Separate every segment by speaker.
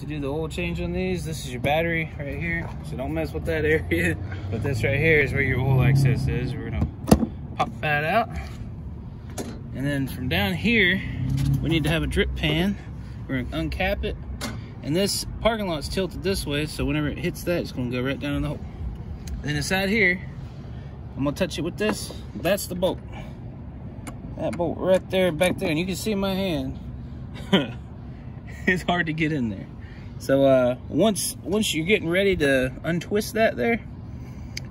Speaker 1: to do the oil change on these. This is your battery right here. So don't mess with that area. But this right here is where your oil access is. We're gonna pop that out. And then from down here, we need to have a drip pan. We're gonna uncap it. And this parking lot's tilted this way, so whenever it hits that, it's gonna go right down in the hole. Then inside here, I'm gonna touch it with this. That's the bolt. That bolt right there, back there, and you can see my hand. it's hard to get in there. So uh, once once you're getting ready to untwist that there,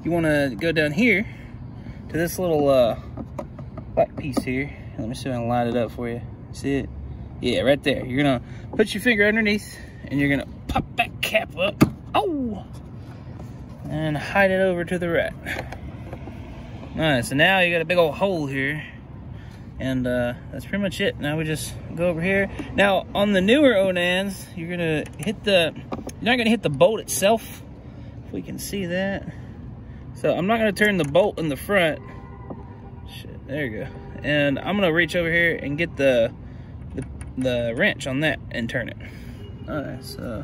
Speaker 1: you want to go down here to this little uh, black piece here. Let me see if I can line it up for you. See it? Yeah, right there. You're gonna put your finger underneath, and you're gonna pop that cap up. Oh! And hide it over to the right. All right, so now you got a big old hole here. And uh, that's pretty much it. Now we just go over here. Now, on the newer Onans, you're gonna hit the, you're not gonna hit the bolt itself, if we can see that. So I'm not gonna turn the bolt in the front. Shit, there you go. And I'm gonna reach over here and get the, the, the wrench on that and turn it. All right, so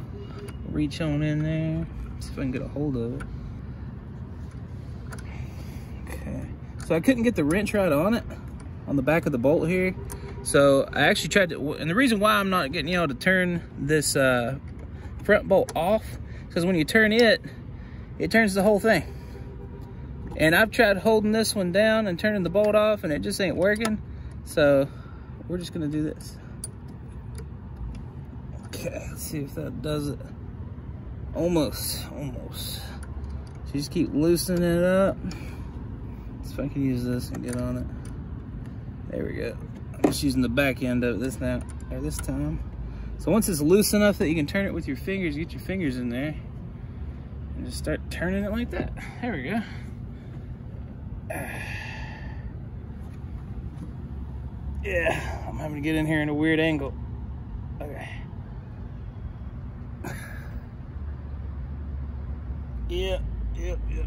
Speaker 1: reach on in there. See if I can get a hold of it. Okay, so I couldn't get the wrench right on it on the back of the bolt here. So I actually tried to, and the reason why I'm not getting you know to turn this uh, front bolt off, because when you turn it, it turns the whole thing. And I've tried holding this one down and turning the bolt off and it just ain't working. So we're just gonna do this. Okay, let's see if that does it. Almost, almost. So just keep loosening it up. See if I can use this and get on it. There we go. I'm just using the back end of this now, or this time. So once it's loose enough that you can turn it with your fingers, get your fingers in there, and just start turning it like that. There we go. Yeah, I'm having to get in here in a weird angle. Okay. Yep, yep, yep.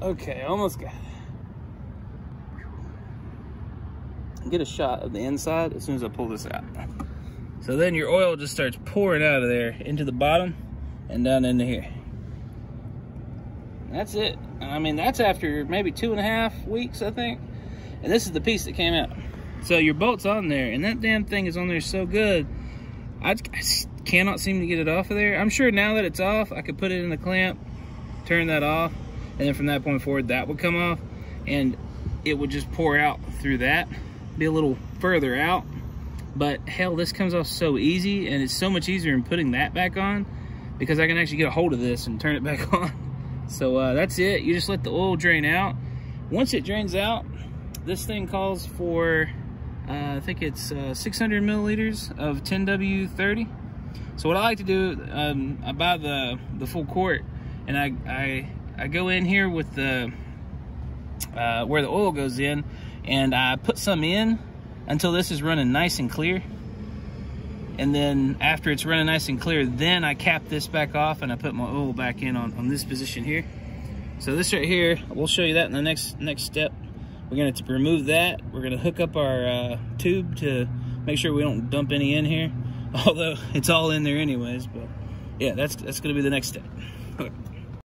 Speaker 1: Okay, almost got it. Get a shot of the inside as soon as I pull this out. So then your oil just starts pouring out of there into the bottom and down into here. That's it. I mean, that's after maybe two and a half weeks, I think. And this is the piece that came out. So your bolt's on there, and that damn thing is on there so good. I, I cannot seem to get it off of there. I'm sure now that it's off, I could put it in the clamp, turn that off, and then from that point forward, that would come off, and it would just pour out through that, be a little further out. But hell, this comes off so easy, and it's so much easier in putting that back on because I can actually get a hold of this and turn it back on. So uh, that's it. You just let the oil drain out. Once it drains out, this thing calls for, uh, I think it's uh, 600 milliliters of 10W30. So what I like to do, um, I buy the, the full quart and I, I, I go in here with the, uh, where the oil goes in and I put some in until this is running nice and clear. And then after it's running nice and clear, then I cap this back off and I put my oil back in on, on this position here. So this right here, we'll show you that in the next next step. We're gonna to remove that. We're gonna hook up our uh, tube to make sure we don't dump any in here. Although it's all in there anyways, but yeah, that's, that's gonna be the next step.